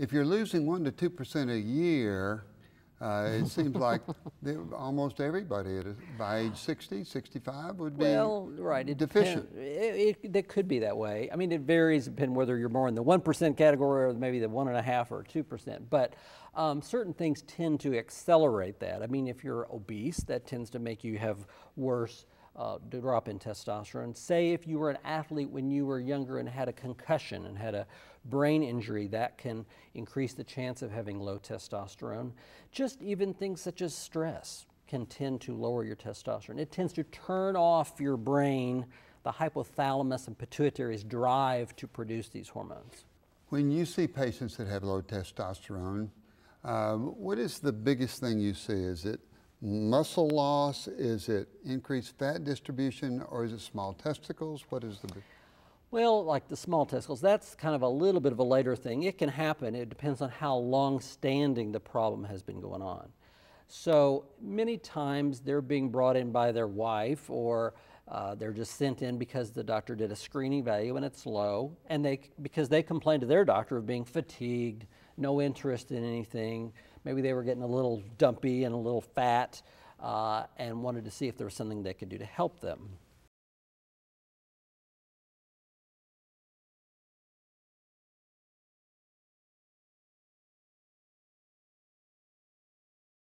if you're losing 1% to 2% a year, uh, it seems like almost everybody at a, by age 60, 65 would be Well, right. It deficient. It, it could be that way. I mean, it varies depending whether you're more in the 1% category or maybe the 1.5 or 2%. But um, certain things tend to accelerate that. I mean, if you're obese, that tends to make you have worse uh, drop in testosterone. Say if you were an athlete when you were younger and had a concussion and had a brain injury, that can increase the chance of having low testosterone. Just even things such as stress can tend to lower your testosterone. It tends to turn off your brain, the hypothalamus and pituitary's drive to produce these hormones. When you see patients that have low testosterone, um, what is the biggest thing you see? Is it muscle loss? Is it increased fat distribution? Or is it small testicles? What is the? Well, like the small testicles, that's kind of a little bit of a later thing. It can happen. It depends on how long standing the problem has been going on. So many times they're being brought in by their wife or uh, they're just sent in because the doctor did a screening value and it's low, and they because they complained to their doctor of being fatigued, no interest in anything. Maybe they were getting a little dumpy and a little fat, uh, and wanted to see if there was something they could do to help them.